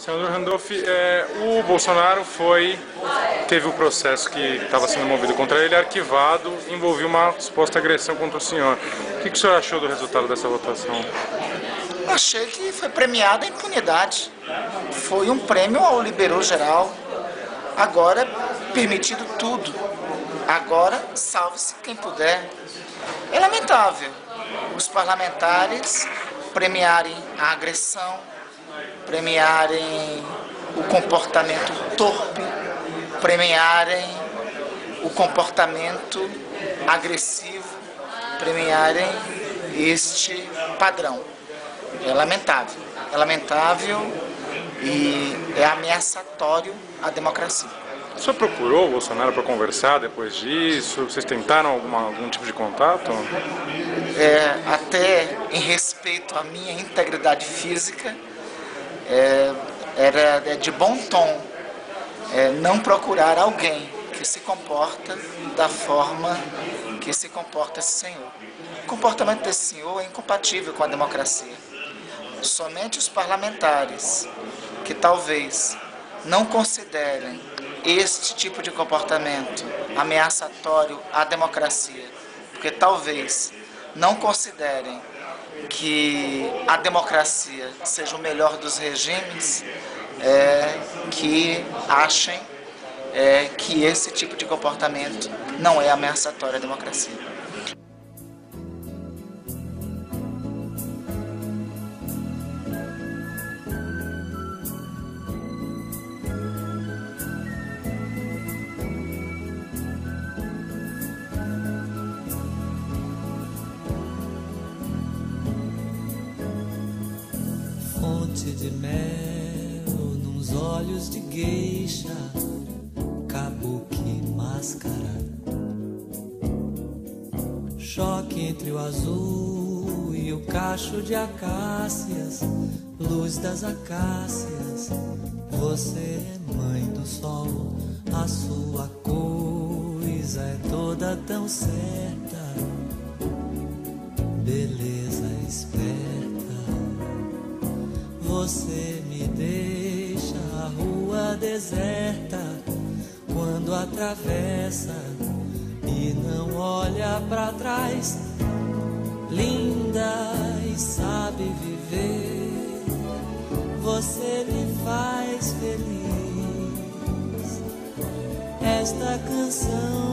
Senador Randolph, é, o Bolsonaro foi, teve o processo que estava sendo movido contra ele arquivado, envolvia uma suposta agressão contra o senhor. O que, que o senhor achou do resultado dessa votação? Achei que foi premiada a impunidade. Foi um prêmio ao liberou geral. Agora é permitido tudo. Agora salve-se quem puder. É lamentável os parlamentares premiarem a agressão, premiarem o comportamento torpe, premiarem o comportamento agressivo, premiarem este padrão. É lamentável. É lamentável e é ameaçatório à democracia. O senhor procurou o Bolsonaro para conversar depois disso? Vocês tentaram alguma, algum tipo de contato? É, até em respeito à minha integridade física, é, era é de bom tom é, não procurar alguém que se comporta da forma que se comporta esse senhor. O comportamento desse senhor é incompatível com a democracia. Somente os parlamentares que talvez não considerem este tipo de comportamento ameaçatório à democracia, porque talvez não considerem que a democracia seja o melhor dos regimes, é, que achem é, que esse tipo de comportamento não é ameaçatório à democracia. De mel nos olhos de gueixa, kabuki máscara. Choque entre o azul e o cacho de acácias, luz das acácias. Você é mãe do sol, a sua coisa é toda tão certa. Você me deixa a rua deserta quando atravessa e não olha para trás. Linda e sabe viver, você me faz feliz. Esta canção